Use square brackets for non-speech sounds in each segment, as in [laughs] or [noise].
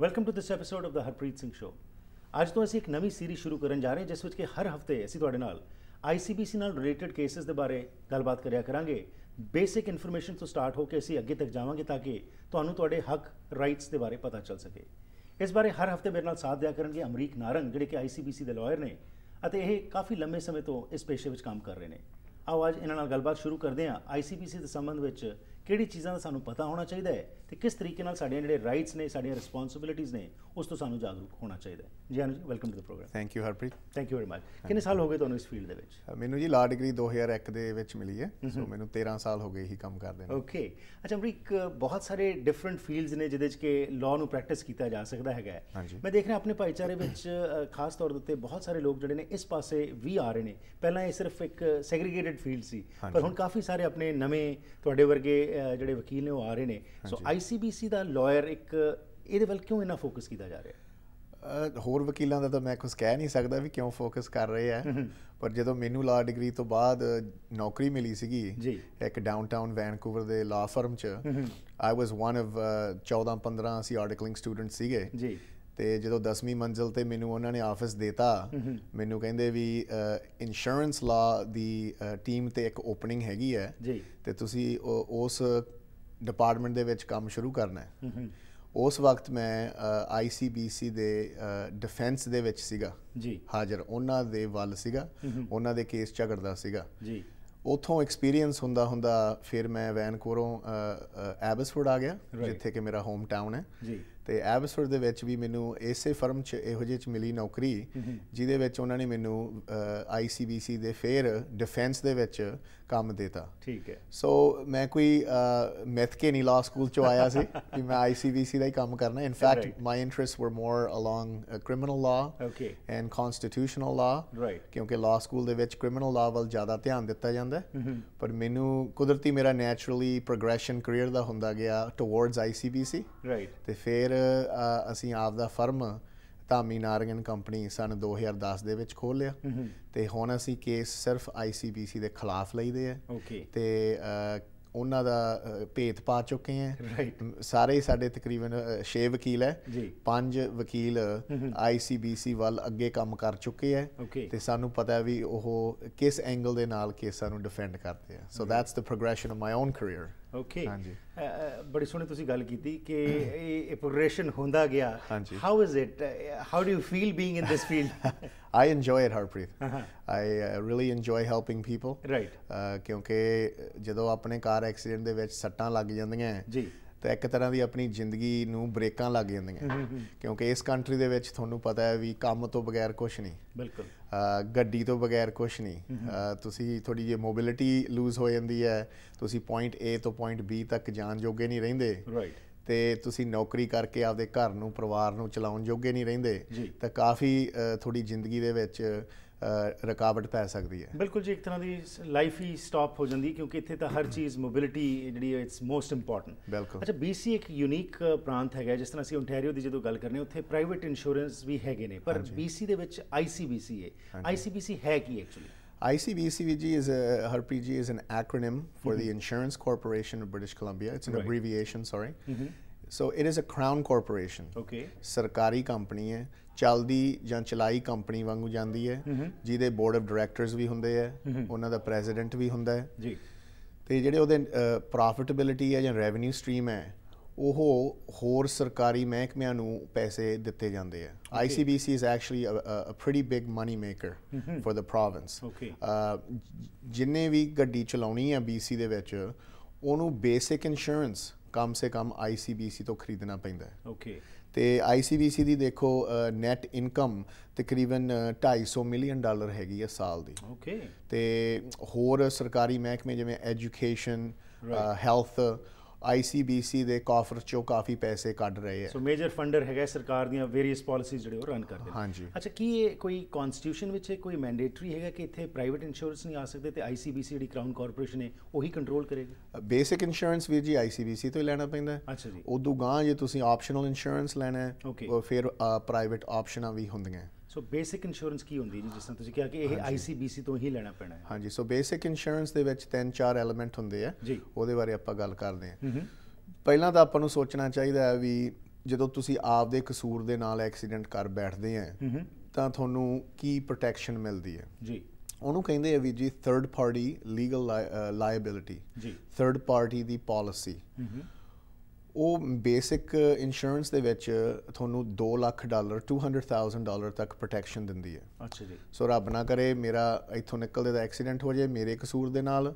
Welcome to this episode of the Harpreet Singh show ਅੱਜ ਤੋਂ ਅਸੀਂ ਇੱਕ ਨਵੀਂ ਸੀਰੀਜ਼ ਸ਼ੁਰੂ ਕਰਨ ਜਾ ਰਹੇ ਜਿਸ ਵਿੱਚ ਕਿ ਹਰ ਹਫ਼ਤੇ ਅਸੀਂ ਤੁਹਾਡੇ ਨਾਲ ICBC ਨਾਲ ਰਿਲੇਟਡ ਕੇਸਸ ਦੇ ਬਾਰੇ ਗੱਲਬਾਤ ਕਰਿਆ ਕਰਾਂਗੇ ਬੇਸਿਕ ਇਨਫੋਰਮੇਸ਼ਨ ਤੋਂ ਸਟਾਰਟ ਹੋ ਕੇ ਅਸੀਂ ਅੱਗੇ ਤੱਕ ਜਾਵਾਂਗੇ ਤਾਂ ਕਿ ਤੁਹਾਨੂੰ ਤੁਹਾਡੇ ਹੱਕ ਰਾਈਟਸ ਦੇ ਬਾਰੇ ਪਤਾ ਚੱਲ ਸਕੇ। ਇਸ ਬਾਰੇ ਹਰ ਹਫ਼ਤੇ ਮੇਰੇ ਨਾਲ ਸਾਥ ਦਿਆ ਕਰਨਗੇ ਅਮਰੀਕ ਨਾਰੰਗ, ਜਿਹੜੇ ਕਿ ICBC ਦੇ ਲਾਇਰ ਨੇ ਅਤੇ ਇਹ ਕਾਫੀ ਲੰਮੇ ਸਮੇਂ ਤੋਂ ਇਸ ਪੇਸ਼ੇ ਵਿੱਚ ਕੰਮ ਕਰ ਰਹੇ ਨੇ। ਆਓ ਅੱਜ ਇਹਨਾਂ ਨਾਲ ਗੱਲਬਾਤ ਸ਼ੁਰੂ ਕਰਦੇ ਹਾਂ। ICBC ਦੇ ਸੰਬੰਧ ਵਿੱਚ ਕਿਹੜੀ ਚੀਜ਼ਾਂ ਦਾ ਸਾਨੂੰ ਪਤਾ ਹੋਣਾ ਚਾਹੀਦਾ ਹੈ ਤੇ ਕਿਸ ਤਰੀਕੇ ਨਾਲ ਸਾਡੀਆਂ ਜਿਹੜੇ ਰਾਈਟਸ ਨੇ, ਸਾਡੀਆਂ ਰਿਸਪੌਂਸਿਬਿਲਿਟੀਆਂ ਨੇ ਉਸ ਤੋਂ ਸਾਨੂੰ ਜਾਗਰੂਕ ਹੋਣਾ ਚਾਹੀਦਾ ਹੈ। ਜੀ Anuj welcome to the program thank you Harpreet thank you very much ਕਿੰਨੇ ਸਾਲ ਹੋ ਗਏ ਤੁਹਾਨੂੰ ਇਸ ਫੀਲਡ ਦੇ ਵਿੱਚ? ਮੈਨੂੰ ਜੀ ਲਾ ਡਿਗਰੀ 2001 ਦੇ ਵਿੱਚ ਮਿਲੀ ਹੈ। ਸੋ ਮੈਨੂੰ 13 ਸਾਲ ਹੋ ਗਏ ਹੀ ਕੰਮ ਕਰਦੇ ਨੂੰ। ਓਕੇ ਅੱਛਾ ਅਮਰੀਕ ਬਹੁਤ ਸਾਰੇ ਡਿਫਰੈਂਟ ਫੀਲਡਸ ਨੇ ਜਿਹਦੇ ਵਿੱਚ ਕਿ ਲਾਅ ਨੂੰ ਪ੍ਰੈਕਟਿਸ ਕੀਤਾ ਜਾ ਸਕਦਾ ਹੈਗਾ। ਮੈਂ ਦੇਖ ਰਿਹਾ ਆਪਣੇ ਭਾਈਚਾਰੇ ਵਿੱਚ ਖਾਸ ਤੌਰ ਦੇ ਉੱਤੇ ਬਹੁਤ ਸਾਰੇ ਲੋਕ ਜਿਹੜੇ ਨੇ ਇਸ ਪਾਸੇ ਵੀ ਆ ਰਹੇ ਨੇ। ਪਹਿਲਾਂ ਇਹ ਸਿਰਫ ਇੱਕ ਸੈਗਰੀਗੇਟਡ ਫੀਲਡ ਸੀ। ਪਰ। ਹੁਣ ਕਾਫੀ ਸਾਰੇ ਆਪਣੇ ਨਵੇਂ ਤੁਹਾਡੇ ਵਰਗੇ ਜਿਹੜੇ ਵਕੀਲ ਨੇ ਉਹ ਆ ਰਹੇ ਨੇ। ਸੋ ਆਈਸੀਬੀਸੀ ਦਾ ਲਾਇਰ ਇੱਕ ਇਹਦੇ ਵੱਲ ਕਿਉਂ ਇੰਨਾ ਫੋਕਸ ਕੀਤਾ ਜਾ ਰਿਹਾ? ਹੈ ਹੋਰ ਵਕੀਲਾਂ ਦਾ ਤਾਂ ਮੈਂ ਕੁਝ ਕਹਿ ਨਹੀਂ ਸਕਦਾ ਵੀ ਕਿਉਂ ਫੋਕਸ ਕਰ ਰਹੇ ਆ। ਪਰ ਜਦੋਂ ਮੈਨੂੰ ਲਾ ਡਿਗਰੀ ਤੋਂ ਬਾਅਦ ਨੌਕਰੀ ਮਿਲੀ ਸੀਗੀ। ਇੱਕ ਡਾਊਨਟਾਊਨ ਵੈਨਕੂਵਰ ਦੇ ਲਾ ਫਰਮ ਚ ਆਈ ਵਾਸ ਵਨ ਆਫ 14 15 ਅਸੀਂ ਆਰਟੀਕਲਿੰਗ ਸਟੂਡੈਂਟ ਸੀਗੇ। ਜੀ। ਤੇ ਜਦੋਂ 10ਵੀਂ ਮੰਜ਼ਲ ਤੇ ਮੈਨੂੰ ਉਹਨਾਂ ਨੇ ਆਫਿਸ ਦਿੱਤਾ ਮੈਨੂੰ ਕਹਿੰਦੇ ਵੀ ਇੰਸ਼ੋਰੈਂਸ ਲਾ ਦੀ ਟੀਮ ਤੇ ਇੱਕ ਓਪਨਿੰਗ ਹੈਗੀ ਹੈ। ਜੀ। ਤੇ ਤੁਸੀਂ ਉਸ ਡਿਪਾਰਟਮੈਂਟ ਦੇ ਵਿੱਚ ਕੰਮ ਸ਼ੁਰੂ ਕਰਨਾ ਹੈ। ਉਸ ਵਕਤ ਮੈਂ ਆਈਸੀਬੀਸੀ ਦੇ ਡਿਫੈਂਸ ਦੇ ਵਿੱਚ ਸੀਗਾ। ਜੀ। ਹਾਜ਼ਰ। ਉਹਨਾਂ ਦੇ ਵੱਲ ਸੀਗਾ। ਉਹਨਾਂ ਦੇ ਕੇਸ ਝਗੜਦਾ ਸੀਗਾ। ਜੀ। ਉਥੋਂ ਐਕਸਪੀਰੀਅੰਸ ਹੁੰਦਾ ਹੁੰਦਾ ਫਿਰ ਮੈਂ ਵੈਨਕੂਵਰੋਂ ਐਬਸਫੋਰਡ ਆ ਗਿਆ. ਜਿੱਥੇ ਕਿ ਮੇਰਾ ਹੋਮ ਟਾਊਨ ਹੈ। ਜੀ। ਤੇ ਐਬਸਫੋਰਡ ਦੇ ਵਿੱਚ ਵੀ ਮੈਨੂੰ ਇਸੇ ਫਰਮ 'ਚ ਇਹੋ ਜਿਹੇ 'ਚ ਮਿਲੀ ਨੌਕਰੀ ਜਿਹਦੇ ਵਿੱਚ ਉਹਨਾਂ ਨੇ ਮੈਨੂੰ ਆਈਸੀਬੀਸੀ ਦੇ ਫੇਰ ਡਿਫੈਂਸ ਦੇ ਵਿੱਚ ਕੰਮ ਦਿੱਤਾ। ਠੀਕ ਹੈ। ਸੋ ਮੈਂ ਕੋਈ ਮੈਥ ਕੇ ਨਹੀਂ ਲਾ ਸਕੂਲ ਚੋਂ ਆਇਆ ਸੀ [laughs] ਕਿ ਮੈਂ ਆਈਸੀਬੀਸੀ ਦਾ ਹੀ ਕੰਮ ਕਰਨਾ। ਇਨ. Fact my interest were more along criminal law Okay. And constitutional law Right. ਕਿਉਂਕਿ ਲਾ ਸਕੂਲ ਦੇ ਵਿੱਚ ਕ੍ਰਿਮੀਨਲ ਲਾ ਵੱਲ ਜ਼ਿਆਦਾ ਧਿਆਨ ਦਿੱਤਾ ਜਾਂਦਾ ਪਰ ਮੈਨੂੰ ਕੁਦਰਤੀ ਮੇਰਾ ਨੈਚੁਰਲੀ ਪ੍ਰੋਗਰੈਸ਼ਨ ਕੈਰੀਅਰ ਦਾ ਹੁੰਦਾ ਗਿਆ ਟੁਵਰਡਸ ਆਈਸੀਬੀਸੀ ਰਾਈਟ ਤੇ ਫਿਰ ਅਸੀਂ ਆਪ ਦਾ firm Dhami Narangan company since 2010 ਦੇ ਵਿੱਚ ਖੋਲ ਲਿਆ ਤੇ ਹੁਣ ਅਸੀਂ ਕੇਸ ਸਿਰਫ ਆਈਸੀਬੀਸੀ ਦੇ ਖਿਲਾਫ ਲਈਦੇ ਆ। ਤੇ ਉਹਨਾਂ ਦਾ ਭੇਤ ਪਾ ਚੁੱਕੇ ਆ। ਸਾਰੇ ਸਾਡੇ ਤਕਰੀਬਨ 6 ਵਕੀਲ ਹੈ। ਪੰਜ ਵਕੀਲ ਆਈਸੀਬੀਸੀ ਵੱਲ ਅੱਗੇ ਕੰਮ ਕਰ ਚੁੱਕੇ Okay. ਤੇ ਸਾਨੂੰ ਪਤਾ ਵੀ ਉਹ ਕਿਸ ਐਂਗਲ ਦੇ ਨਾਲ ਕੇਸਾਂ ਨੂੰ ਡਿਫੈਂਡ ਕਰਦੇ ਆ। So that's the progression of my own career okay ਹਾਂਜੀ। ਬੜੀ ਸੋਹਣੀ ਤੁਸੀਂ ਗੱਲ ਕੀਤੀ ਕਿ [coughs] ਇਹ ਪ੍ਰੋਗਰੈਸ਼ਨ ਹੁੰਦਾ ਗਿਆ। How is it how do you feel being in this field Harpreet. Uh-huh. I uh, really enjoy helping people. Right. Uh, ਕਿਉਂਕਿ ਜਦੋਂ ਆਪਣੇ ਕਾਰ ਐਕਸੀਡੈਂਟ ਦੇ ਵਿੱਚ ਸੱਟਾਂ ਲੱਗ ਜਾਂਦੀਆਂ ਜੀ। ਤਾਂ ਇੱਕ ਤਰ੍ਹਾਂ ਦੀ ਆਪਣੀ ਜ਼ਿੰਦਗੀ ਨੂੰ ਬ੍ਰੇਕਾਂ ਲੱਗ ਜਾਂਦੀਆਂ। ਕਿਉਂਕਿ ਇਸ ਕੰਟਰੀ ਦੇ ਵਿੱਚ ਤੁਹਾਨੂੰ ਪਤਾ ਹੈ ਵੀ ਕੰਮ ਤੋਂ ਬਗੈਰ ਕੁਝ ਨਹੀਂ। ਬਿਲਕੁਲ। ਗੱਡੀ ਤੋਂ ਬਗੈਰ ਕੁਝ ਨਹੀਂ। ਤੁਸੀਂ ਥੋੜੀ ਜਿਹੀ ਮੋਬਿਲਿਟੀ ਲੂਜ਼ ਹੋ ਜਾਂਦੀ ਹੈ। ਤੁਸੀਂ ਪੁਆਇੰਟ A ਤੋਂ ਪੁਆਇੰਟ B ਤੱਕ ਜਾਣ ਜੋਗੇ ਨਹੀਂ ਰਹਿੰਦੇ। ਰਾਈਟ ਤੇ ਤੁਸੀਂ ਨੌਕਰੀ ਕਰਕੇ ਆਪਦੇ ਘਰ ਨੂੰ ਪਰਿਵਾਰ ਨੂੰ ਚਲਾਉਣ ਜੋਗੇ ਨਹੀਂ ਰਹਿੰਦੇ। ਤਾਂ ਕਾਫੀ ਥੋੜੀ ਜ਼ਿੰਦਗੀ ਦੇ ਵਿੱਚ ਰੁਕਾਵਟ ਪੈ ਸਕਦੀ ਹੈ। ਬਿਲਕੁਲ ਜੀ ਇੱਕ ਤਰ੍ਹਾਂ ਦੀ ਲਾਈਫ ਹੀ ਸਟਾਪ ਹੋ ਜਾਂਦੀ ਕਿਉਂਕਿ ਇੱਥੇ ਤਾਂ ਹਰ ਚੀਜ਼ ਮੋਬਿਲਿਟੀ ਜਿਹੜੀ ਹੈ ਇਟਸ ਮੋਸਟ ਇੰਪੋਰਟੈਂਟ ਬਿਲਕੁਲ। ਅੱਛਾ BC ਇੱਕ ਯੂਨੀਕ ਪ੍ਰਾਂਤ ਹੈਗਾ ਜਿਸ ਤਰ੍ਹਾਂ ਅਸੀਂ ਓਨਟਾਰੀਓ ਦੀ ਜਦੋਂ ਗੱਲ ਕਰਨੇ ਉੱਥੇ ਪ੍ਰਾਈਵੇਟ ਇੰਸ਼ੋਰੈਂਸ ਵੀ ਹੈਗੇ ਨੇ। ਪਰ BC ਦੇ ਵਿੱਚ ICBC ਹੈ। ICBC ਹੈ ਕੀ actually ICBCVG is a HRPG is an acronym for the Insurance Corporation of British Columbia. It's an Right. abbreviation, sorry. So it is a crown corporation. Okay ਸਰਕਾਰੀ company ਹੈ ਚੱਲਦੀ ਜਾਂ ਚਲਾਈ company ਵਾਂਗੂ ਜਾਂਦੀ ਹੈ। ਜਿਹਦੇ ਬੋਰਡ ਆਫ ਡਾਇਰੈਕਟਰਸ ਵੀ ਹੁੰਦੇ ਆ ਉਹਨਾਂ ਦਾ ਪ੍ਰੈਜ਼ੀਡੈਂਟ ਵੀ ਹੁੰਦਾ ਹੈ। ਜੀ। ਤੇ ਜਿਹੜੇ ਉਹਦੇ ਪ੍ਰੋਫਿਟੇਬਿਲਿਟੀ ਹੈ ਜਾਂ ਰੈਵਨਿਊ ਸਟਰੀਮ ਹੈ ਉਹ ਹੋਰ ਸਰਕਾਰੀ ਮਹਿਕਮਿਆਂ ਨੂੰ ਪੈਸੇ ਦਿੱਤੇ ਜਾਂਦੇ ਆ ICBC is actually a, a, pretty big money maker for the province ਜਿੰਨੇ ਵੀ ਗੱਡੀ ਚਲਾਉਣੀ ਆ BC ਦੇ ਵਿੱਚ ਉਹਨੂੰ ਬੇਸਿਕ ਇੰਸ਼ੋਰੈਂਸ ਕਮ ਸੇ ਕਮ ICBC ਤੋਂ ਖਰੀਦਣਾ ਪੈਂਦਾ ਹੈ। ਓਕੇ ਤੇ ICBC ਦੀ ਦੇਖੋ ਨੈਟ ਇਨਕਮ ਤਕਰੀਬਨ ਅ, 250 ਮਿਲੀਅਨ ਡਾਲਰ ਹੈਗੀ ਹੈ ਸਾਲ ਦੀ ਓਕੇ ਤੇ ਹੋਰ ਸਰਕਾਰੀ ਮਹਿਕਮੇ ਜਿਵੇਂ ਐਜੂਕੇਸ਼ਨ. ਹੈਲਥ ICBC ਦੇ ਕਾਫਰ ਚੋਂ ਕਾਫੀ ਪੈਸੇ ਕੱਢ ਰਹੇ ਆ ਸੋ ਮੇਜਰ ਫੰਡਰ ਹੈਗਾ ਸਰਕਾਰ ਦੀਆਂ ਵੇਰੀਅਸ ਪਾਲਿਸੀਜ਼ ਜਿਹੜੇ ਉਹ ਰਨ ਕਰਦੇ ਹਾਂਜੀ। ਅੱਛਾ ਕੀ ਇਹ ਕੋਈ ਕਨਸਟੀਟਿਊਸ਼ਨ ਵਿੱਚ ਕੋਈ ਮੈਂਡੇਟਰੀ ਹੈਗਾ ਕਿ ਇੱਥੇ ਪ੍ਰਾਈਵੇਟ ਇੰਸ਼ੋਰੈਂਸ ਨਹੀਂ ਆ ਸਕਦੇ ਤੇ ਆਈਸੀਬੀਸੀ ਜਿਹੜੀ ਕਰਾਊਨ ਕਾਰਪੋਰੇਸ਼ਨ ਹੈ ਉਹੀ ਕੰਟਰੋਲ ਕਰੇਗੀ? ਬੇਸਿਕ ਇੰਸ਼ੋਰੈਂਸ ਵੀ ਜੀ ICBC ਤੋਂ ਹੀ ਲੈਣਾ ਪੈਂਦਾ ਹੈ। ਅੱਛਾ ਜੀ। ਉਦੋਂ ਗਾਂ ਜੇ ਤੁਸੀਂ ਆਪਸ਼ਨਲ ਇੰਸ਼ੋਰੈਂਸ ਲੈਣਾ ਹੈ ਫਿਰ ਪ੍ਰਾਈਵੇਟ ਆਪਸ਼ਨਾਂ ਵੀ ਹੁੰਦੀਆਂ ਹੈ। ਸੋ ਬੇਸਿਕ ਇੰਸ਼ੋਰੈਂਸ ਕੀ ਹੁੰਦੀ ਜੀ? ਜਿਸ ਤਰ੍ਹਾਂ ਤੁਸੀਂ ਕਿਹਾ ਕਿ ਇਹ ਆਈਸੀਬੀਸੀ ਤੋਂ ਹੀ ਲੈਣਾ ਪੈਣਾ ਹੈ। ਹਾਂਜੀ ਸੋ ਬੇਸਿਕ ਇੰਸ਼ੋਰੈਂਸ ਦੇ ਵਿੱਚ ਤਿੰਨ ਚਾਰ ਐਲੀਮੈਂਟ ਹੁੰਦੇ ਆ। ਉਹਦੇ ਬਾਰੇ ਆਪਾਂ ਗੱਲ ਕਰਦੇ ਹਾਂ। ਪਹਿਲਾਂ ਤਾਂ ਆਪਾਂ ਨੂੰ ਸੋਚਣਾ ਚਾਹੀਦਾ ਹੈ ਵੀ ਜਦੋਂ ਤੁਸੀਂ ਆਪਦੇ ਕਸੂਰ ਦੇ ਨਾਲ ਐਕਸੀਡੈਂਟ ਕਰ ਬੈਠਦੇ ਆ ਤਾਂ ਤੁਹਾਨੂੰ ਕੀ ਪ੍ਰੋਟੈਕਸ਼ਨ ਮਿਲਦੀ ਹੈ? ਜੀ। ਉਹਨੂੰ ਕਹਿੰਦੇ ਆ ਵੀ ਜੀ ਥਰਡ ਪਾਰਟੀ ਲੀਗਲ ਲਾਇਬਿਲਿਟੀ ਜੀ। ਥਰਡ ਪਾਰਟੀ ਦੀ ਪਾਲਿਸੀ ਹੂੰ ਉਹ ਬੇਸਿਕ ਇੰਸ਼ੋਰੈਂਸ ਦੇ ਵਿੱਚ ਤੁਹਾਨੂੰ 2 ਲੱਖ ਡਾਲਰ 200000 ਡਾਲਰ ਤੱਕ ਪ੍ਰੋਟੈਕਸ਼ਨ ਦਿੰਦੀ ਹੈ। ਅੱਛਾ ਜੀ। ਸੋ ਰੱਬ ਨਾ ਕਰੇ ਮੇਰਾ ਇੱਥੋਂ ਨਿਕਲਦੇ ਦਾ ਐਕਸੀਡੈਂਟ ਹੋ ਜਾਏ ਮੇਰੇ ਕਸੂਰ ਦੇ ਨਾਲ।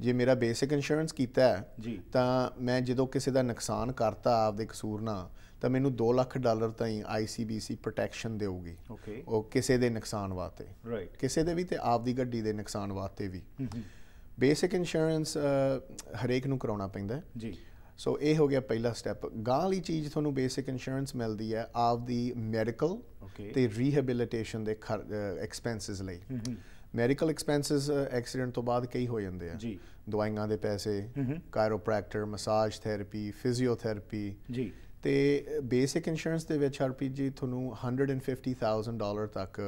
ਜੇ ਮੇਰਾ ਬੇਸਿਕ ਇੰਸ਼ੋਰੈਂਸ ਕੀਤਾ ਹੈ ਤਾਂ ਮੈਂ ਜਦੋਂ ਕਿਸੇ ਦਾ ਨੁਕਸਾਨ ਕਰਤਾ ਆਪਦੇ ਕਸੂਰ ਨਾਲ ਤਾਂ ਮੈਨੂੰ 2 ਲੱਖ ਡਾਲਰ ਤਾਈਂ ICBC ਪ੍ਰੋਟੈਕਸ਼ਨ ਦੇਊਗੀ। ਓਕੇ ਉਹ ਕਿਸੇ ਦੇ ਨੁਕਸਾਨ ਵਾਸਤੇ। ਰਾਈਟ ਕਿਸੇ ਦੇ ਵੀ ਤੇ ਆਪਦੀ ਗੱਡੀ ਦੇ ਨੁਕਸਾਨ ਵਾਸਤੇ ਵੀ। ਬੇਸਿਕ ਇੰਸ਼ੋਰੈਂਸ ਹਰੇਕ ਨੂੰ ਕਰਾਉਣਾ ਪੈਂਦਾ। ਜੀ। ਸੋ ਇਹ ਹੋ ਗਿਆ ਪਹਿਲਾ ਸਟੈਪ ਗਾਂ ਵਾਲੀ ਚੀਜ਼ ਤੁਹਾਨੂੰ ਬੇਸਿਕ ਇੰਸ਼ੋਰੈਂਸ ਮਿਲਦੀ ਹੈ ਆਪਦੀ ਮੈਡੀਕਲ ਓਕੇ ਤੇ ਰੀਹੈਬਿਲਿਟੇਸ਼ਨ ਦੇ ਐਕਸਪੈਂਸਸ ਲਈ। ਮੈਡੀਕਲ ਐਕਸਪੈਂਸਸ ਐਕਸੀਡੈਂਟ ਤੋਂ ਬਾਅਦ ਕਈ ਹੋ ਜਾਂਦੇ ਆ। ਜੀ। ਦਵਾਈਆਂ ਦੇ ਪੈਸੇ ਕਾਇਰੋਪ੍ਰੈਕਟਰ ਮਸਾਜ ਥੈਰੇਪੀ ਫਿਜ਼ੀਓਥੈਰੇਪੀ ਜੀ। ਤੇ ਬੇਸਿਕ ਇੰਸ਼ੋਰੈਂਸ ਦੇ ਵਿੱਚ ਹਰਪ੍ਰੀਤ ਜੀ ਤੁਹਾਨੂੰ 150000 ਡਾਲਰ ਤੱਕ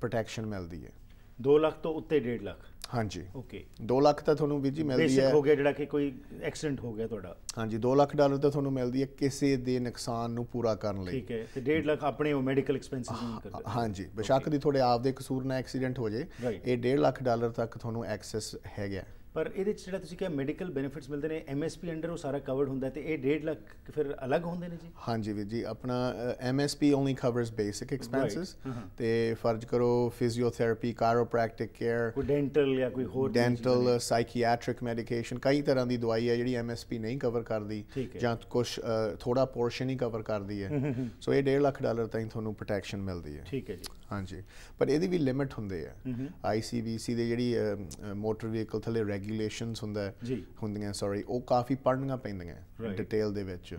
ਪ੍ਰੋਟੈਕਸ਼ਨ ਮਿਲਦੀ ਹੈ। 2 ਲੱਖ ਤੋਂ ਉੱਤੇ 1.5 ਲੱਖ। ਹਾਂਜੀ। ਓਕੇ 2 ਲੱਖ ਤਾਂ ਤੁਹਾਨੂੰ ਵੀ ਜੀ ਮਿਲਦੀ ਬੇਸਿਕ ਹੈ। ਹੋ ਗਿਆ ਜਿਹੜਾ ਕਿ ਕੋਈ ਐਕਸੀਡੈਂਟ ਹੋ ਗਿਆ ਤੁਹਾਡਾ। ਹਾਂਜੀ 2 ਲੱਖ ਡਾਲਰ ਤਾਂ ਤੁਹਾਨੂੰ ਮਿਲਦੀ ਹੈ ਕਿਸੇ ਦੇ ਨੁਕਸਾਨ ਨੂੰ ਪੂਰਾ ਕਰਨ ਲਈ। ਠੀਕ ਹੈ ਤੇ 1.5 ਲੱਖ ਆਪਣੇ ਉਹ ਮੈਡੀਕਲ ਐਕਸਪੈਂਸਸ ਨੂੰ ਕਰਦੇ। ਹਾਂਜੀ ਬੇਸ਼ੱਕ ਦੀ ਤੁਹਾਡੇ ਆਪਦੇ ਕਸੂਰ ਨਾਲ ਐਕਸੀਡੈਂਟ ਹੋ ਜੇ. ਇਹ 1.5 ਲੱਖ ਡਾਲਰ ਤੱਕ ਤੁਹਾਨੂੰ ਐਕਸੈਸ ਹੈਗਾ ਪਰ ਇਹਦੇ ਚ ਜਿਹੜਾ ਤੁਸੀਂ ਕਿਹਾ ਮੈਡੀਕਲ ਬੈਨੀਫਿਟਸ ਮਿਲਦੇ ਨੇ ਐਮਐਸਪੀ ਅੰਡਰ ਉਹ ਸਾਰਾ ਕਵਰਡ ਹੁੰਦਾ ਤੇ ਇਹ 1.5 ਲੱਖ ਫਿਰ ਅਲੱਗ ਹੁੰਦੇ ਨੇ ਜੀ? ਹਾਂਜੀ ਵੀਰ ਜੀ ਆਪਣਾ MSP only covers basic expenses ਤੇ ਫਰਜ਼ ਕਰੋ ਫਿਜ਼ੀਓਥੈਰੇਪੀ ਕਾਇਰੋਪ੍ਰੈਕਟਿਕ ਕੇਅਰ ਕੋਈ ਡੈਂਟਲ ਜਾਂ ਕੋਈ ਹੋਰ ਡੈਂਟਲ ਸਾਈਕੀਆਟ੍ਰਿਕ ਮੈਡੀਕੇਸ਼ਨ ਕਈ ਤਰ੍ਹਾਂ ਦੀ ਦਵਾਈ ਹੈ ਜਿਹੜੀ ਐਮਐਸਪੀ ਨਹੀਂ ਕਵਰ ਕਰਦੀ ਹੈ। ਜਾਂ ਕੁਝ ਥੋੜਾ ਪੋਰਸ਼ਨ ਹੀ ਕਵਰ ਕਰਦੀ ਹੈ। ਸੋ ਇਹ 1.5 ਲੱਖ ਡਾਲਰ ਤਾਈਂ ਤੁਹਾਨੂੰ ਪ੍ਰੋਟੈਕਸ਼ਨ ਮਿਲਦੀ ਹੈ। ਠੀਕ ਹੈ ਜੀ। ਹਾਂਜੀ। ਪਰ ਇਹਦੀ ਵੀ ਲਿਮਿਟ ਹੁੰਦੇ ਆ। ਆਈਸੀਬੀਸੀ ਦੇ ਜਿਹੜੀ ਮੋਟਰ ਵਹੀਕਲ ਥੱਲੇ ਰੈਗੂਲੇਸ਼ਨਸ ਹੁੰਦਾ ਹੁੰਦੀਆਂ ਸੌਰੀ ਉਹ ਕਾਫੀ ਪੜ੍ਹਨੀਆਂ ਪੈਂਦੀਆਂ. ਡਿਟੇਲ ਦੇ ਵਿੱਚ।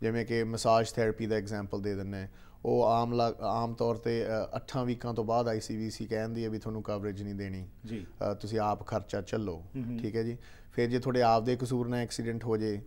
ਜਿਵੇਂ ਕਿ ਮਸਾਜ ਥੈਰੇਪੀ ਦਾ ਐਗਜ਼ਾਮਪਲ ਦੇ ਦਿੰਨੇ। ਉਹ ਆਮ ਆਮ ਤੌਰ ਤੇ 8 ਵੀਕਾਂ ਤੋਂ ਬਾਅਦ ਆਈਸੀਬੀਸੀ ਕਹਿੰਦੀ ਹੈ ਵੀ ਤੁਹਾਨੂੰ ਕਵਰੇਜ ਨਹੀਂ ਦੇਣੀ। ਜੀ। ਤੁਸੀਂ ਆਪ ਖਰਚਾ ਚੱਲੋ ਠੀਕ ਹੈ ਜੀ? ਫਿਰ ਜੇ ਤੁਹਾਡੇ ਆਪ ਦੇ ਕਸੂਰ ਨਾਲ ਐਕਸੀਡੈਂਟ ਹੋ ਜੇ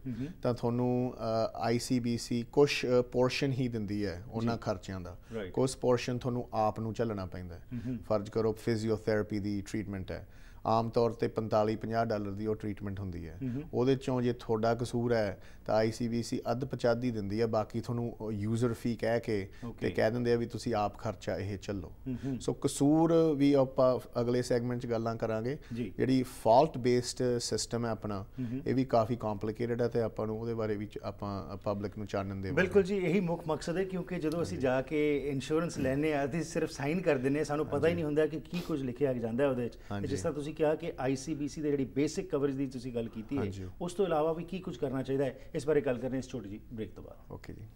ਤਾਂ ਤੁਹਾਨੂੰ ਆਈਸੀਬੀਸੀ ਕੁਝ ਪੋਰਸ਼ਨ ਹੀ ਦਿੰਦੀ ਹੈ ਉਹਨਾਂ ਖਰਚਿਆਂ ਦਾ. ਕੁਝ ਪੋਰਸ਼ਨ ਤੁਹਾਨੂੰ ਆਪ ਨੂੰ ਝੱਲਣਾ ਪੈਂਦਾ ਫਰਜ਼ ਕਰੋ ਫਿਜ਼ੀਓਥੈਰੇਪੀ ਦੀ ਟ੍ਰੀਟਮੈਂਟ ਹੈ। ਆਮ ਤੌਰ ਤੇ 45 50 ਡਾਲਰ ਦੀ ਉਹ ਟ੍ਰੀਟਮੈਂਟ ਹੁੰਦੀ ਹੈ। ਉਹਦੇ ਚੋਂ ਜੇ ਤੁਹਾਡਾ ਕਸੂਰ ਹੈ ਤਾਂ ਆਈਸੀਬੀਸੀ ਅੱਧ ਪਚਾਦੀ ਦਿੰਦੀ ਹੈ ਬਾਕੀ ਤੁਹਾਨੂੰ ਯੂਜ਼ਰ ਫੀ ਕਹਿ ਕੇ ਤੇ. ਕਹਿ ਦਿੰਦੇ ਆ ਵੀ ਤੁਸੀਂ ਆਪ ਖਰਚਾ ਇਹ ਚੱਲੋ ਸੋ ਕਸੂਰ ਵੀ ਆਪਾਂ ਅਗਲੇ ਸੈਗਮੈਂਟ 'ਚ ਗੱਲਾਂ ਕਰਾਂਗੇ। ਜਿਹੜੀ ਫਾਲਟ ਬੇਸਡ ਸਿਸਟਮ ਹੈ ਆਪਣਾ ਇਹ ਵੀ ਕਾਫੀ ਕੰਪਲਿਕੇਟਡ ਹੈ ਤੇ ਆਪਾਂ ਨੂੰ ਉਹਦੇ ਬਾਰੇ ਵੀ ਚ- ਆਪਾਂ ਪਬਲਿਕ ਨੂੰ ਚਾਨਣ ਦੇਵਾਂਗੇ ਬਿਲਕੁਲ ਜੀ ਇਹੀ ਮੁੱਖ ਮਕਸਦ ਹੈ ਕਿਉਂਕਿ ਜਦੋਂ ਅਸੀਂ ਜਾ ਕੇ ਇੰਸ਼ੋਰੈਂਸ ਲੈਨੇ ਆ ਤੇ ਸਿਰਫ ਸਾਈਨ ਕਰ ਦਿੰਨੇ ਆ ਸਾਨੂੰ ਪਤਾ ਹੀ ਨਹੀਂ ਹੁੰਦਾ ਕਿ ਕੀ ਕੁਝ ਲਿਖਿਆ ਜਾਂਦਾ ਹੈ ਉਹਦੇ ਵਿੱਚ। ਜਿਸ ਤਰ੍ਹਾਂ ਤੁਸੀਂ ਕਿਹਾ ਕਿ ਆਈਸੀਬੀਸੀ ਦੇ ਜਿਹੜੀ ਬੇਸਿਕ ਕਵਰੇਜ ਦੀ ਤੁਸੀਂ ਗੱਲ ਕੀਤੀ ਹੈ। ਉਸ ਤੋਂ ਇਲਾਵਾ ਵੀ ਕੀ ਕੁਝ ਕਰਨਾ ਚਾਹੀਦਾ ਹੈ ਇਸ ਬਾਰੇ ਗੱਲ ਕਰਨੇ ਇਸ ਛੋਟੀ ਜੀ ਬ੍ਰੇਕ ਤੋਂ ਬਾਅਦ। ਓਕੇ ਜੀ।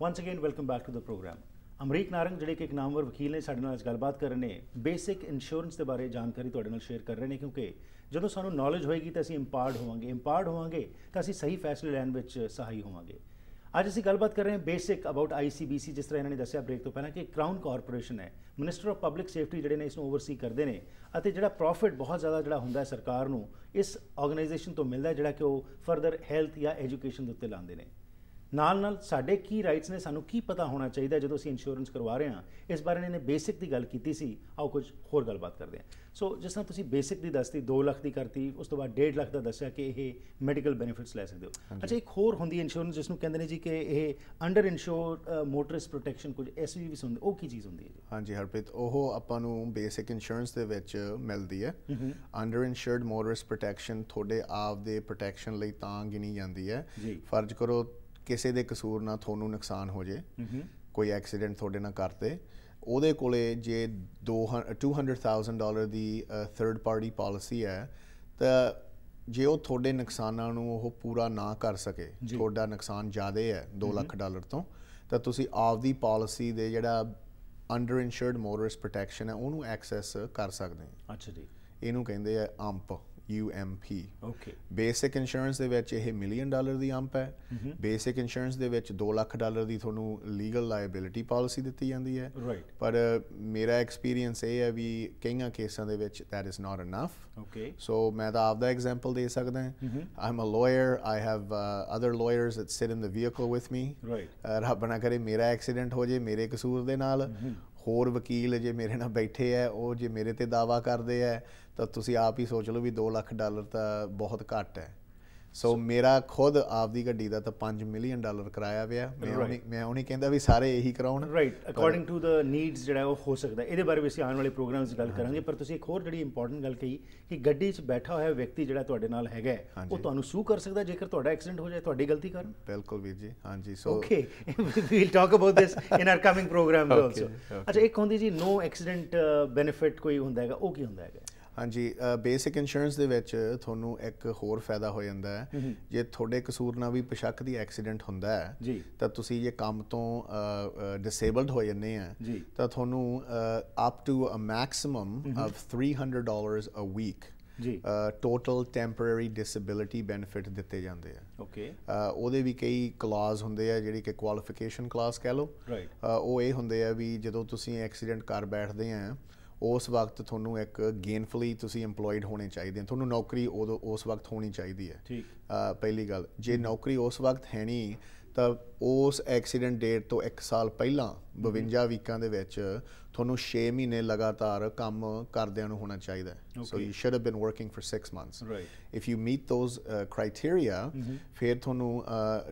Once again welcome back to the program Amrik Narang ਜਿਹੜੇ ਕਿ ਇੱਕ ਨਾਮਵਰ ਵਕੀਲ ਨੇ ਸਾਡੇ ਨਾਲ ਅੱਜ ਗੱਲਬਾਤ ਕਰ ਰਹੇ ਨੇ। ਬੇਸਿਕ ਇੰਸ਼ੋਰੈਂਸ ਦੇ ਬਾਰੇ ਜਾਣਕਾਰੀ ਤੁਹਾਡੇ ਨਾਲ ਸ਼ੇਅਰ ਕਰ ਰਹੇ ਨੇ ਕਿਉਂਕਿ ਜਦੋਂ ਸਾਨੂੰ ਨੌਲੇਜ ਹੋਏਗੀ ਤਾਂ ਅਸੀਂ ਇੰਪਾਰਡ ਹੋਵਾਂਗੇ। ਇੰਪਾਰਡ ਹੋਵਾਂਗੇ ਤਾਂ ਅਸੀਂ ਸਹੀ ਫੈਸਲੇ ਲੈਣ ਵਿੱਚ ਸਹਾਈ ਹੋਵਾਂਗੇ। ਅੱਜ ਅਸੀਂ ਗੱਲਬਾਤ ਕਰ ਰਹੇ ਹਾਂ ਬੇਸਿਕ ਅਬਾਊਟ ਆਈਸੀਬੀਸੀ ਜਿਸ ਤਰ੍ਹਾਂ ਇਹਨਾਂ ਨੇ ਦੱਸਿਆ ਬ੍ਰੇਕ ਤੋਂ ਪਹਿਲਾਂ ਕਿ ਕਰਾਊਨ ਕਾਰਪੋਰੇਸ਼ਨ ਹੈ ਮਿਨਿਸਟਰ ਆਫ ਪਬਲਿਕ ਸੇਫਟੀ ਜਿਹੜੇ ਨੇ ਇਸ ਨੂੰ ਓਵਰਸੀ ਕਰਦੇ ਨੇ ਅਤੇ ਜਿਹੜਾ ਪ੍ਰੋਫਿਟ ਬਹੁਤ ਜ਼ਿਆਦਾ ਜਿਹੜਾ ਹੁੰਦਾ ਹੈ ਸਰਕਾਰ ਨੂੰ ਇਸ ਆਰਗੇਨਾਈਜੇਸ਼ਨ ਤੋਂ ਮਿਲਦਾ ਹੈ ਜਿਹੜਾ ਕਿ ਉਹ ਫਰਦਰ ਹੈਲਥ ਜਾਂ ਐਜੂਕੇਸ਼ਨ ਦੇ ਉੱਤੇ ਲਾਉਂਦੇ ਨੇ ਨਾਲ ਨਾਲ ਸਾਡੇ ਕੀ ਰਾਈਟਸ ਨੇ ਸਾਨੂੰ ਕੀ ਪਤਾ ਹੋਣਾ ਚਾਹੀਦਾ ਜਦੋਂ ਅਸੀਂ ਇੰਸ਼ੋਰੈਂਸ ਕਰਵਾ ਰਹੇ ਹਾਂ? ਇਸ ਬਾਰੇ ਇਹਨੇ ਬੇਸਿਕ ਦੀ ਗੱਲ ਕੀਤੀ ਸੀ। ਆਓ ਕੁਝ ਹੋਰ ਗੱਲਬਾਤ ਕਰਦੇ ਹਾਂ। ਸੋ ਜਿਸ ਤਰ੍ਹਾਂ ਤੁਸੀਂ ਬੇਸਿਕ ਦੀ ਦੱਸਤੀ 2 ਲੱਖ ਦੀ ਕਰਤੀ ਉਸ ਤੋਂ ਬਾਅਦ 1.5 ਲੱਖ ਦਾ ਦੱਸਿਆ ਕਿ ਇਹ ਮੈਡੀਕਲ ਬੈਨੀਫਿਟਸ ਲੈ ਸਕਦੇ ਹੋ। ਅੱਛਾ ਇੱਕ ਹੋਰ ਹੁੰਦੀ ਇੰਸ਼ੋਰੈਂਸ ਜਿਸ ਨੂੰ ਕਹਿੰਦੇ ਨੇ ਜੀ ਕਿ ਇਹ ਅੰਡਰ ਇੰਸ਼ੋਰਡ ਮੋਟਰਿਸਟ ਪ੍ਰੋਟੈਕਸ਼ਨ ਕੁਝ ਐਸ ਵੀ ਹੁੰਦੀ ਉਹ ਕੀ ਚੀਜ਼ ਹੁੰਦੀ ਹੈ ਜੀ? ਹਾਂਜੀ ਹਰਪ੍ਰੀਤ ਉਹ ਆਪਾਂ ਨੂੰ ਬੇਸਿਕ ਇੰਸ਼ੋਰੈਂਸ ਦੇ ਵਿੱਚ ਮਿਲਦੀ ਹੈ। ਅੰਡਰ ਇੰਸ਼ੋਰਡ ਮੋਟਰਿਸਟ ਪ੍ਰੋਟੈਕਸ਼ਨ ਤੁਹਾਡੇ ਆਪ ਦੇ ਪ੍ਰੋਟੈਕਸ਼ਨ ਲਈ ਤਾਂ ਗਿਣੀ ਜਾਂਦੀ ਹੈ। ਫਰਜ਼ ਕਰੋ ਕਿਸੇ ਦੇ ਕਸੂਰ ਨਾਲ ਤੁਹਾਨੂੰ ਨੁਕਸਾਨ ਹੋ ਜੇ ਕੋਈ ਐਕਸੀਡੈਂਟ ਤੁਹਾਡੇ ਨਾਲ ਕਰਤੇ ਉਹਦੇ ਕੋਲੇ ਜੇ 200000 ਡਾਲਰ ਦੀ ਥਰਡ ਪਾਰਟੀ ਪਾਲਿਸੀ ਹੈ ਤਾਂ ਜੇ ਉਹ ਤੁਹਾਡੇ ਨੁਕਸਾਨਾਂ ਨੂੰ ਉਹ ਪੂਰਾ ਨਾ ਕਰ ਸਕੇ। ਤੁਹਾਡਾ ਨੁਕਸਾਨ ਜ਼ਿਆਦਾ ਹੈ 2 ਲੱਖ ਡਾਲਰ ਤੋਂ ਤਾਂ ਤੁਸੀਂ ਆਪਦੀ ਪਾਲਿਸੀ ਦੇ ਜਿਹੜਾ ਅੰਡਰ ਇੰਸ਼ੂਰਡ ਮੋਟਰਿਸਟ ਪ੍ਰੋਟੈਕਸ਼ਨ ਹੈ ਉਹਨੂੰ ਐਕਸੈਸ ਕਰ ਸਕਦੇ ਹਾਂ। ਅੱਛਾ ਜੀ। ਇਹਨੂੰ ਕਹਿੰਦੇ ਆ UMP. UMP okay basic insurance ਦੇ ਵਿੱਚ ਇਹ ਮਿਲੀਅਨ ਡਾਲਰ ਦੀ ਅੰਪ ਹੈ। ਬੇਸਿਕ ਇੰਸ਼ੋਰੈਂਸ ਦੇ ਵਿੱਚ 2 ਲੱਖ ਡਾਲਰ ਦੀ ਤੁਹਾਨੂੰ ਲੀਗਲ ਲਾਇਬਿਲਿਟੀ ਪਾਲਿਸੀ ਦਿੱਤੀ ਜਾਂਦੀ ਹੈ। ਰਾਈਟ ਪਰ ਮੇਰਾ ਐਕਸਪੀਰੀਅੰਸ ਇਹ ਹੈ ਵੀ ਕਈਆਂ ਕੇਸਾਂ ਦੇ ਵਿੱਚ that is not enough okay so ਮੈਂ ਤਾਂ ਆਪਦਾ ਐਗਜ਼ਾਮਪਲ ਦੇ ਸਕਦਾ ਹਾਂ। I'm a lawyer I have other lawyers that sit in the vehicle with me right ਰੱਬ ਨਾ ਕਰੇ ਮੇਰਾ ਐਕਸੀਡੈਂਟ ਹੋ ਜੇ ਮੇਰੇ ਕਸੂਰ ਦੇ ਨਾਲ। ਹੋਰ ਵਕੀਲ ਜੇ ਮੇਰੇ ਨਾਲ ਬੈਠੇ ਆ ਉਹ ਜੇ ਮੇਰੇ ਤੇ ਦਾਵਾ ਕਰਦੇ ਆ ਤਾਂ ਤੁਸੀਂ ਆਪ ਹੀ ਸੋਚ ਲਓ ਵੀ 2 ਲੱਖ ਡਾਲਰ ਤਾਂ ਬਹੁਤ ਘੱਟ ਹੈ ਸੋ ਮੇਰਾ ਖੁਦ ਆਪਦੀ ਗੱਡੀ ਦਾ ਤਾਂ 5 ਮਿਲੀਅਨ ਡਾਲਰ ਕਰਾਇਆ ਪਿਆ। ਮੈਂ ਉਹ ਨਹੀਂ ਮੈਂ ਉਹ ਨਹੀਂ ਕਹਿੰਦਾ ਵੀ ਸਾਰੇ ਇਹੀ ਕਰਾਉਣ। Right according to the needs ਜਿਹੜਾ ਉਹ ਹੋ ਸਕਦਾ ਇਹਦੇ ਬਾਰੇ ਵੀ ਅਸੀਂ ਆਉਣ ਵਾਲੇ ਪ੍ਰੋਗਰਾਮਸ 'ਚ ਗੱਲ ਕਰਾਂਗੇ। ਪਰ ਤੁਸੀਂ ਇੱਕ ਹੋਰ ਜਿਹੜੀ ਇੰਪੋਰਟੈਂਟ ਗੱਲ ਕਹੀ ਕਿ ਗੱਡੀ 'ਚ ਬੈਠਾ ਹੋਇਆ ਵਿਅਕਤੀ ਜਿਹੜਾ ਤੁਹਾਡੇ ਨਾਲ ਹੈਗਾ ਉਹ। ਤੁਹਾਨੂੰ ਸੂ ਕਰ ਸਕਦਾ ਜੇਕਰ ਤੁਹਾਡਾ ਐਕਸੀਡੈਂਟ ਹੋ ਜਾਏ ਤੁਹਾਡੀ ਗਲਤੀ ਕਾਰਨ? ਬਿਲਕੁਲ ਵੀਰ ਜੀ ਹਾਂਜੀ। So okay we'll talk about this in our coming programs also. ਅੱਛਾ ਇੱਕ ਹੁੰਦੀ ਜੀ ਨੋ ਐਕਸੀਡੈਂਟ ਬੈਨੀਫਿਟ ਕੋਈ ਹੁੰਦਾ ਹੈਗਾ ਉਹ ਕੀ ਹੁੰਦਾ ਹੈਗਾ? ਹਾਂਜੀ ਬੇਸਿਕ ਇੰਸ਼ੋਰੈਂਸ ਦੇ ਵਿੱਚ ਤੁਹਾਨੂੰ ਇੱਕ ਹੋਰ ਫਾਇਦਾ ਹੋ ਜਾਂਦਾ ਹੈ। ਜੇ ਤੁਹਾਡੇ ਕਸੂਰ ਨਾਲ ਵੀ ਬੇਸ਼ੱਕ ਦੀ ਐਕਸੀਡੈਂਟ ਹੁੰਦਾ ਹੈ। ਤਾਂ ਤੁਸੀਂ ਜੇ ਕੰਮ ਤੋਂ ਡਿਸੇਬਲਡ ਹੋ ਜਾਂਦੇ ਆ। ਤਾਂ ਤੁਹਾਨੂੰ up to a maximum of 300 dollars a week ਜੀ। ਟੋਟਲ ਟੈਂਪਰੇਰੀ ਡਿਸੇਬਿਲਿਟੀ ਬੈਨੀਫਿਟ ਦਿੱਤੇ ਜਾਂਦੇ ਆ। ਓਕੇ ਉਹਦੇ ਵੀ ਕਈ ਕਲਾਜ਼ ਹੁੰਦੇ ਆ ਜਿਹੜੀ ਕਿ ਕੁਆਲੀਫਿਕੇਸ਼ਨ ਕਲਾਸ ਕਹਿ ਲਓ। ਉਹ ਇਹ ਹੁੰਦੇ ਆ ਵੀ ਜਦੋਂ ਤੁਸੀਂ ਐਕਸੀਡੈਂਟ ਕਰ ਬੈਠਦੇ ਆ ਉਸ ਵਕਤ ਤੁਹਾਨੂੰ ਇੱਕ ਗੇਨਫੁਲੀ ਤੁਸੀਂ EMPLOYED ਹੋਣੇ ਚਾਹੀਦੇ ਆ। ਤੁਹਾਨੂੰ ਨੌਕਰੀ ਉਦੋਂ ਉਸ ਵਕਤ ਹੋਣੀ ਚਾਹੀਦੀ ਹੈ। ਠੀਕ। ਪਹਿਲੀ ਗੱਲ ਜੇ ਨੌਕਰੀ ਉਸ ਵਕਤ ਹੈ ਨਹੀਂ ਤਾਂ ਉਸ ਐਕਸੀਡੈਂਟ ਡੇਟ ਤੋਂ 1 ਸਾਲ ਪਹਿਲਾਂ 52 ਵੀਕਾਂ ਦੇ ਵਿੱਚ ਤੁਹਾਨੂੰ 6 ਮਹੀਨੇ ਲਗਾਤਾਰ ਕੰਮ ਕਰਦਿਆਂ ਨੂੰ ਹੋਣਾ ਚਾਹੀਦਾ ਹੈ। So. You should have been working for 6 months if you meet those uh, criteria ਫਿਰ ਤੁਹਾਨੂੰ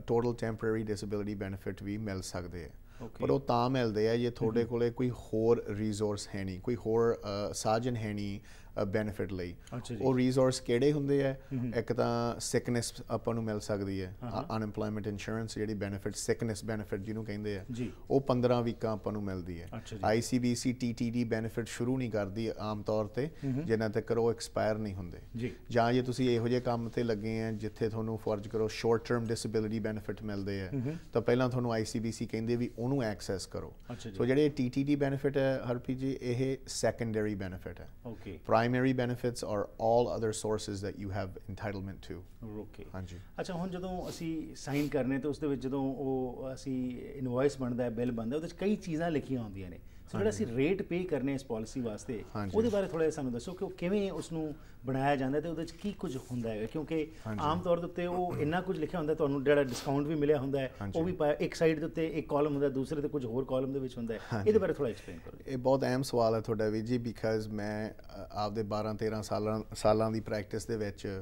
ਟੋਟਲ ਟੈਂਪਰੇਰੀ ਡਿਸੇਬਿਲਿਟੀ ਬੈਨੀਫਿਟ ਵੀ ਮਿਲ ਸਕਦੇ Okay. ਪਰ ਉਹ ਤਾਂ ਮਿਲਦੇ ਆ ਜੇ ਤੁਹਾਡੇ ਕੋਲੇ ਕੋਈ ਹੋਰ ਰਿਸੋਰਸ ਹੈ ਨਹੀਂ ਕੋਈ ਹੋਰ ਅ, ਸਾਧਨ ਹੈ ਨਹੀਂ ਬੈਨੀਫਿਟ ਲਈ। ਉਹ ਰਿਸੋਰਸ ਕਿਹੜੇ ਹੁੰਦੇ ਆ? ਇੱਕ ਤਾਂ ਸਿਕਨੈਸ ਆਪਾਂ ਨੂੰ ਮਿਲ ਸਕਦੀ ਹੈ। ਅਨਐਮਪਲੋਇਮੈਂਟ ਇੰਸ਼ੋਰੈਂਸ ਜਿਹੜੀ ਬੈਨੀਫਿਟ ਸਿਕਨੈਸ ਬੈਨੀਫਿਟ ਜਿਹਨੂੰ ਕਹਿੰਦੇ ਆ। ਉਹ 15 ਵੀਕਾਂ ਆਪਾਂ ਨੂੰ ਮਿਲਦੀ ਹੈ। ICBC TTD ਬੈਨੀਫਿਟ ਸ਼ੁਰੂ ਨਹੀਂ ਕਰਦੀ ਆਮ ਤੌਰ ਤੇ ਜਿੰਨਾ ਤੱਕ ਉਹ ਐਕਸਪਾਇਰ ਨਹੀਂ ਹੁੰਦੇ। ਜੀ। ਜਾਂ ਤੁਸੀਂ ਇਹੋ ਜਿਹੇ ਕੰਮ ਤੇ ਲੱਗੇ ਆ ਜਿੱਥੇ ਤੁਹਾਨੂੰ ਫਰਜ਼ ਕਰੋ ਸ਼ਾਰਟ ਟਰਮ ਡਿਸੇਬਿਲਿਟੀ ਬੈਨੀਫਿਟ ਮਿਲਦੇ ਆ ਤਾਂ ਪਹਿਲਾਂ ਤੁਹਾਨੂੰ ICBC ਕਹਿੰਦੇ ਵੀ ਉਹਨੂੰ ਐਕਸੈਸ ਕਰੋ। ਸੋ ਜਿਹੜੇ TTD ਬੈਨੀਫਿਟ ਹੈ ਹਰਪੀ ਜੀ ਇਹ ਸੈਕੰਡਰੀ ਬੈਨੀਫਿਟ ਹੈ। Okay primary benefits are all other sources that you have entitlement to. Okay ਹਾਂਜੀ. ਅੱਛਾ ਹੁਣ ਜਦੋਂ ਅਸੀਂ ਸਾਈਨ ਕਰਨੇ ਤੇ ਉਸ ਦੇ ਵਿੱਚ ਜਦੋਂ ਉਹ ਅਸੀਂ ਇਨਵੋਇਸ ਬਣਦਾ ਹੈ ਬਿੱਲ ਬਣਦਾ ਉਹਦੇ ਵਿੱਚ ਕਈ ਚੀਜ਼ਾਂ ਲਿਖੀਆਂ ਹੁੰਦੀਆਂ ਨੇ। ਜਿਹੜਾ ਅਸੀਂ ਰੇਟ ਪੇ ਕਰਨੇ ਇਸ ਪਾਲਿਸੀ ਵਾਸਤੇ। ਉਹਦੇ ਬਾਰੇ ਥੋੜਾ ਜਿਹਾ ਸਾਨੂੰ ਦੱਸੋ ਕਿ ਉਹ ਕਿਵੇਂ ਉਸ ਨੂੰ ਬਣਾਇਆ ਜਾਂਦਾ ਤੇ ਉਹਦੇ ਵਿੱਚ ਕੀ ਕੁਝ ਹੁੰਦਾ ਹੈ ਕਿਉਂਕਿ। ਆਮ ਤੌਰ ਦੇ ਉੱਤੇ ਉਹ ਇੰਨਾ ਕੁਝ ਲਿਖਿਆ ਹੁੰਦਾ ਤੁਹਾਨੂੰ ਜਿਹੜਾ ਡਿਸਕਾਊਂਟ ਵੀ ਮਿਲਿਆ ਹੁੰਦਾ ਹੈ। ਉਹ ਵੀ ਇੱਕ ਸਾਈਡ ਦੇ ਉੱਤੇ ਇੱਕ ਕਾਲਮ ਹੁੰਦਾ ਦੂਸਰੇ ਤੇ ਕੁਝ ਹੋਰ ਕਾਲਮ ਦੇ ਵਿੱਚ ਹੁੰਦਾ ਹੈ। ਇਹਦੇ ਬਾਰੇ ਥੋੜਾ ਐਕਸਪਲੇਨ ਕਰੋ। ਇਹ ਬਹੁਤ ਅਹਿਮ ਸਵਾਲ ਹੈ ਤੁਹਾਡਾ ਵੀ ਜੀ ਬਿਕਾਜ਼ ਮੈਂ ਆਪਦੇ 12 13 ਸਾਲਾਂ ਸਾਲਾਂ ਦੀ ਪ੍ਰੈਕਟਿਸ ਦੇ ਵਿੱਚ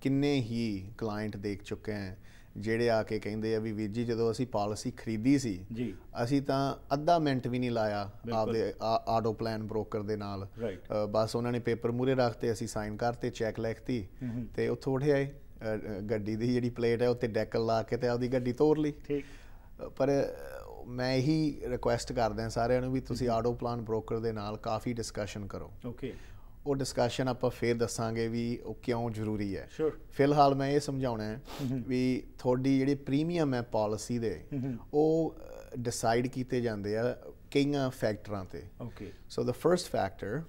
ਕਿੰਨੇ ਹੀ ਕਲਾਇੰਟ ਦੇਖ ਚੁੱਕੇ ਹਾਂ। ਜਿਹੜੇ ਆ ਕੇ ਕਹਿੰਦੇ ਆ ਵੀ ਵੀਰ ਜੀ ਜਦੋਂ ਅਸੀਂ ਪਾਲਿਸੀ ਖਰੀਦੀ ਸੀ ਜੀ। ਅਸੀਂ ਤਾਂ ਅੱਧਾ ਮਿੰਟ ਵੀ ਨਹੀਂ ਲਾਇਆ। ਆਪਦੇ ਆਟੋ ਪਲਾਨ ਬ੍ਰੋਕਰ ਦੇ ਨਾਲ। ਬਸ ਉਹਨਾਂ ਨੇ ਪੇਪਰ ਮੂਰੇ ਰੱਖਤੇ ਅਸੀਂ ਸਾਈਨ ਕਰਤੇ ਚੈੱਕ ਲਿਖਤੀ ਤੇ ਉੱਥੋਂ ਉੱਠੇ ਆਏ। ਗੱਡੀ ਦੀ ਜਿਹੜੀ ਪਲੇਟ ਹੈ ਉੱਤੇ ਡੈਕਲ ਲਾ ਕੇ ਤੇ ਆਪਦੀ ਗੱਡੀ ਤੋਰ ਲਈ। ਠੀਕ। ਪਰ ਮੈਂ ਇਹੀ ਰਿਕੁਐਸਟ ਕਰਦਾ ਸਾਰਿਆਂ ਨੂੰ ਵੀ ਤੁਸੀਂ ਆਟੋ ਪਲਾਨ ਬ੍ਰੋਕਰ ਦੇ ਨਾਲ ਕਾਫੀ ਡਿਸਕਸ਼ਨ ਕਰੋ। ਓਕੇ ਉਹ ਡਿਸਕਸ਼ਨ ਆਪਾਂ ਫੇਰ ਦੱਸਾਂਗੇ ਵੀ ਉਹ ਕਿਉਂ ਜ਼ਰੂਰੀ ਹੈ. ਫਿਲਹਾਲ ਮੈਂ ਇਹ ਸਮਝਾਉਣਾ ਹੈ ਵੀ ਤੁਹਾਡੀ ਜਿਹੜੀ ਪ੍ਰੀਮੀਅਮ ਹੈ ਪਾਲਿਸੀ ਦੇ ਉਹ ਡਿਸਾਈਡ ਕੀਤੇ ਜਾਂਦੇ ਆ ਕਈਆਂ ਫੈਕਟਰਾਂ ਤੇ। Okay so the first factor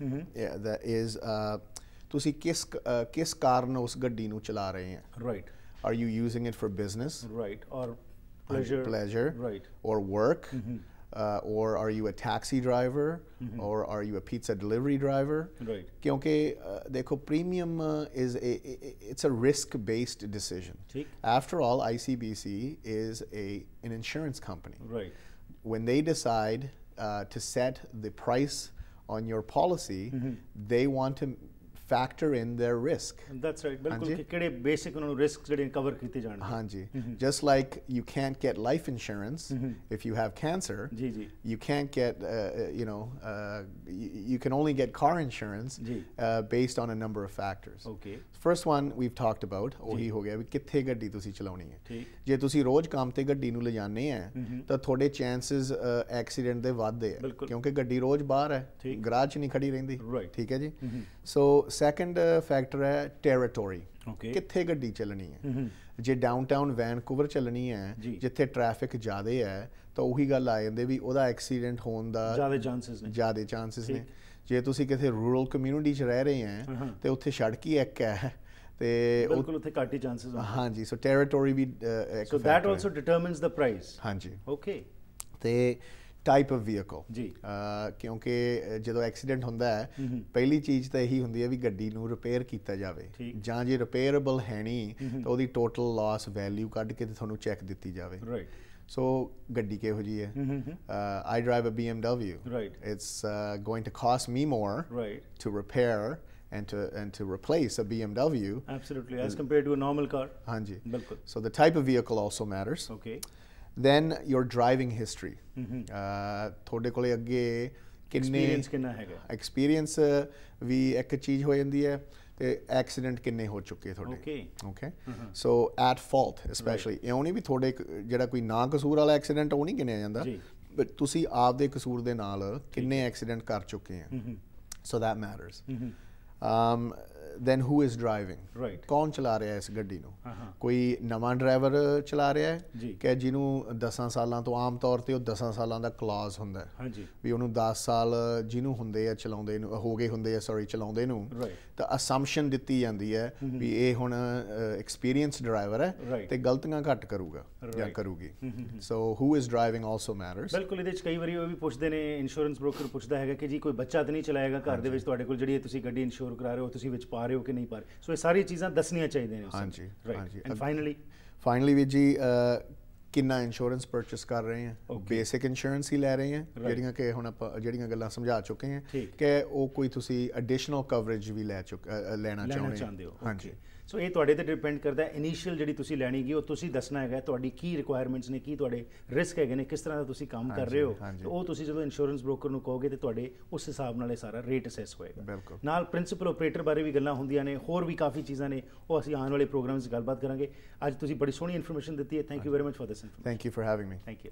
is uh, ਤੁਸੀਂ ਕਿਸ ਕਿਸ ਕਾਰਨ ਉਸ ਗੱਡੀ ਨੂੰ ਚਲਾ ਰਹੇ ਆ right are you using it for business? Right or pleasure? pleasure? Right. Or work? uh, or are you a taxi driver mm -hmm. or are you a pizza delivery driver right kyunki uh, dekho premium uh, is a, a it's a risk based decision Cheek. after all ICBC is a an insurance company right when they decide uh, to set the price on your policy mm -hmm. they want to factor in their risk that's right ਬਿਲਕੁਲ ਹਾਂਜੀ। ਕਿ ਕਿਹੜੇ basic ਉਹਨਾਂ ਨੂੰ risk ਜਿਹੜੇ cover ਕੀਤੇ ਜਾਣਗੇ Hanji. Just like you can't get life insurance if you have cancer, ਜੀ ਜੀ you can't get, uh, uh, you know, uh, you, you can only get car insurance ਜੀ। uh, based on a number of factors. Okay First one we've talked about, ਉਹੀ ਹੋ ਗਿਆ ਵੀ ਕਿੱਥੇ ਗੱਡੀ ਤੁਸੀਂ ਚਲਾਉਣੀ ਹੈ ਠੀਕ ਜੇ ਤੁਸੀਂ ਰੋਜ਼ ਕੰਮ ਤੇ ਗੱਡੀ ਨੂੰ ਲਿਜਾਣੇ ਆ ਤਾਂ ਤੁਹਾਡੇ ਚਾਂਸਸ ਐਕਸੀਡੈਂਟ ਦੇ ਵੱਧਦੇ ਆ ਬਿਲਕੁਲ। ਕਿਉਂਕਿ ਗੱਡੀ ਰੋਜ਼ ਬਾਹਰ ਹੈ ਠੀਕ। ਗਰਾਜ 'ਚ ਨਹੀਂ ਖੜੀ ਰਹਿੰਦੀ Right. ਠੀਕ ਹੈ ਜੀ ਸੋ ਸੈਕੰਡ ਫੈਕਟਰ ਹੈ ਟੈਰੀਟੋਰੀ. ਕਿੱਥੇ ਗੱਡੀ ਚੱਲਣੀ ਹੈ ਜੇ ਡਾਊਨਟਾਊਨ ਵੈਨਕੂਵਰ ਚੱਲਣੀ ਹੈ। ਜਿੱਥੇ ਟ੍ਰੈਫਿਕ ਜ਼ਿਆਦਾ ਹੈ ਤਾਂ ਉਹੀ ਗੱਲ ਆ ਜਾਂਦੀ ਵੀ ਉਹਦਾ ਐਕਸੀਡੈਂਟ ਹੋਣ ਦਾ ਜ਼ਿਆਦਾ ਚਾਂਸਸ ਨੇ ਜ਼ਿਆਦਾ ਚਾਂਸਸ ਨੇ। ਜੇ ਤੁਸੀਂ ਕਿਤੇ ਰੂਰਲ ਕਮਿਊਨਿਟੀ 'ਚ ਰਹਿ ਰਹੇ ਹਾਂ, ਹੈ ਹਾਂ। ਤੇ ਉੱਥੇ ਸੜਕ ਹੀ ਇੱਕ ਹੈ ਤੇ ਬਿਲਕੁਲ ਉੱਥੇ ਘੱਟ ਹੀ ਚਾਂਸਸ ਹਨ ਹਾਂਜੀ ਸੋ ਟੈਰੀਟੋਰੀ ਵੀ ਇੱਕ ਸੋ ਹੈ। ਆਲਸੋ ਡਿਟਰਮਿਨਸ ਦ ਪ੍ਰਾਈਸ ਹਾਂਜੀ ਓਕੇ ਤੇ ਟਾਈਪ ਆਫ ਵਹੀਕਲ ਜੀ। ਕਿਉਂਕਿ ਅ, ਜਦੋਂ ਐਕਸੀਡੈਂਟ ਹੁੰਦਾ ਹੈ ਪਹਿਲੀ ਚੀਜ਼ ਤਾਂ ਇਹੀ ਹੁੰਦੀ ਹੈ ਵੀ ਗੱਡੀ ਨੂੰ ਰਿਪੇਅਰ ਕੀਤਾ ਜਾਵੇ। ਠੀਕ। ਜਾਂ ਜੇ ਰਿਪੇਅਰੇਬਲ ਹੈ ਨਹੀਂ ਤਾਂ ਉਹਦੀ ਟੋਟਲ ਲਾਸ ਵੈਲਿਊ ਕੱਢ ਕੇ ਤੇ ਤੁਹਾਨੂੰ ਚੈੱਕ ਦਿੱਤੀ ਜਾਵੇ। ਰਾਈਟ ਸੋ ਗੱਡੀ ਕਿਹੋ ਜੀ ਹੈ? I drive a BMW Right. it's uh, going to cost me more right to repair and to and to replace a BMW absolutely as compared to a normal car ਹਾਂਜੀ। ਬਿਲਕੁਲ। So the type of vehicle also matters okay then your driving history. Uh, ਤੁਹਾਡੇ ਕੋਲੇ ਅੱਗੇ ਕਿੰਨੇ experience ਕਿੰਨਾ ਹੈਗਾ? Experience ਵੀ ਇੱਕ ਚੀਜ਼ ਹੋ ਜਾਂਦੀ ਹੈ ਤੇ ਐਕਸੀਡੈਂਟ ਕਿੰਨੇ ਹੋ ਚੁੱਕੇ ਤੁਹਾਡੇ। Okay. Okay so at fault specially ਇਉਂ ਨਹੀਂ ਵੀ ਤੁਹਾਡੇ ਜਿਹੜਾ ਕੋਈ ਨਾ ਕਸੂਰ ਵਾਲਾ ਐਕਸੀਡੈਂਟ ਉਹ ਨਹੀਂ ਗਿਣਿਆ ਜਾਂਦਾ। ਜੀ। ਬਟ ਤੁਸੀਂ ਆਪਦੇ ਕਸੂਰ ਦੇ ਨਾਲ ਕਿੰਨੇ ਐਕਸੀਡੈਂਟ ਕਰ ਚੁੱਕੇ ਆ। ਸੋ that matters. Um then who is driving Right. ਕੌਣ ਚਲਾ ਰਿਹਾ ਹੈ ਇਸ ਗੱਡੀ ਨੂੰ ਹਾਂ, ਹਾਂ। ਕੋਈ ਨਵਾਂ ਡਰਾਈਵਰ ਚਲਾ ਰਿਹਾ। ਹੈ ਕਿ ਜਿਹਨੂੰ 10 ਸਾਲਾਂ ਤੋਂ ਆਮ ਤੌਰ ਤੇ ਉਹ 10 ਸਾਲਾਂ ਦਾ ਕਲੌਜ਼ ਹੁੰਦਾ ਹੈ ਹਾਂਜੀ ਵੀ ਉਹਨੂੰ 10 ਸਾਲ ਜਿਹਨੂੰ ਹੁੰਦੇ ਆ ਚਲਾਉਂਦੇ ਨੂੰ ਹੋ ਗਏ ਹੁੰਦੇ ਆ ਸੌਰੀ ਚਲਾਉਂਦੇ ਨੂੰ. ਤਾਂ ਅਸੰਪਸ਼ਨ ਦਿੱਤੀ ਜਾਂਦੀ ਹੈ ਵੀ ਇਹ ਹੁਣ ਐਕਸਪੀਰੀਅੰਸ ਡਰਾਈਵਰ ਹੈ. ਤੇ ਗਲਤੀਆਂ ਘੱਟ ਕਰੂਗਾ ਜਾਂ. ਕਰੂਗੀ so who is driving also matters ਬਿਲਕੁਲ ਇਹਦੇ ਵਿੱਚ ਕਈ ਵਾਰੀ ਉਹ ਵੀ ਪੁੱਛਦੇ ਨੇ ਇੰਸ਼ੋਰੈਂਸ ਬ੍ਰੋਕਰ ਪੁੱਛਦਾ ਹੈਗਾ ਕਿ ਜੀ ਕੋਈ ਬੱਚਾ ਤਾਂ ਨਹੀਂ ਚਲਾਏਗਾ ਘਰ ਦੇ ਵਿੱਚ ਤੁਹਾਡੇ ਕੋਲ ਜਿਹੜੀ ਤੁਸੀਂ ਗੱਡੀ ਇੰਸ਼ੋਰ ਕਰਾ ਰਹੇ ਹੋ ਤੁਸੀਂ ਵਿੱਚ ਪਾ ਰਹੇ ਹੋ ਕਿ ਨਹੀਂ ਪਾ ਰਹੇ ਸੋ ਇਹ ਸਾਰੀ ਚੀਜ਼ਾਂ ਦੱਸਣੀਆਂ ਚਾਹੀਦੀਆਂ ਨੇ ਹਾਂਜੀ, ਹਾਂਜੀ। ਐਂਡ ਫਾਈਨਲੀ ਫਾਈਨਲੀ ਵੀ ਜੀ ਕਿੰਨਾ ਇੰਸ਼ੋਰੈਂਸ ਪਰਚੇਸ ਕਰ ਰਹੇ ਹਾਂ. ਬੇਸਿਕ ਇੰਸ਼ੋਰੈਂਸ ਹੀ ਲੈ ਰਹੇ ਹਾਂ. ਜਿਹੜੀਆਂ ਕਿ ਹੁਣ ਆਪਾਂ ਜਿਹੜੀਆਂ ਗੱਲਾਂ ਸਮਝਾ ਚੁੱਕੇ ਹਾਂ। ਕਿ ਉਹ ਕੋਈ ਤੁਸੀਂ ਐਡੀਸ਼ਨਲ ਕਵਰੇਜ ਵੀ ਲੈ ਚੁੱਕ ਲੈਣਾ ਚਾਹੁੰਦੇ ਹੋ ਹਾਂਜੀ. ਸੋ ਇਹ ਤੁਹਾਡੇ ਤੇ ਡਿਪੈਂਡ ਕਰਦਾ ਹੈ। ਇਨੀਸ਼ੀਅਲ ਜਿਹੜੀ ਤੁਸੀਂ ਲੈਣੀ ਗੀ ਉਹ ਤੁਸੀਂ ਦੱਸਣਾ ਹੈਗਾ ਤੁਹਾਡੀ ਕੀ ਰਿਕੁਆਇਰਮੈਂਟਸ ਨੇ ਕੀ ਤੁਹਾਡੇ ਰਿਸਕ ਹੈਗੇ ਨੇ ਕਿਸ ਤਰ੍ਹਾਂ ਦਾ ਤੁਸੀਂ ਕੰਮ ਕਰ ਰਹੇ ਹੋ। ਤੇ ਉਹ ਤੁਸੀਂ ਜਦੋਂ ਇੰਸ਼ੋਰੈਂਸ ਬ੍ਰੋਕਰ ਨੂੰ ਕਹੋਗੇ ਤੇ ਤੁਹਾਡੇ ਉਸ ਹਿਸਾਬ ਨਾਲ ਇਹ ਸਾਰਾ ਰੇਟ ਅਸੈਸ ਹੋਏਗਾ। ਬਿਲਕੁਲ। ਨਾਲ ਪ੍ਰਿੰਸੀਪਲ ਆਪਰੇਟਰ ਬਾਰੇ ਵੀ ਗੱਲਾਂ ਹੁੰਦੀਆਂ ਨੇ ਹੋਰ ਵੀ ਕਾਫੀ ਚੀਜ਼ਾਂ ਨੇ ਉਹ ਅਸੀਂ ਆਉਣ ਵਾਲੇ ਪ੍ਰੋਗਰਾਮਸ 'ਚ ਗੱਲਬਾਤ ਕਰਾਂਗੇ। ਅੱਜ ਤੁਸੀਂ ਬੜੀ ਸੋਹਣੀ ਇਨਫੋਰਮੇਸ਼ਨ ਦਿੱਤੀ ਹੈ। Thank you very much for this information thank you for having me thank you.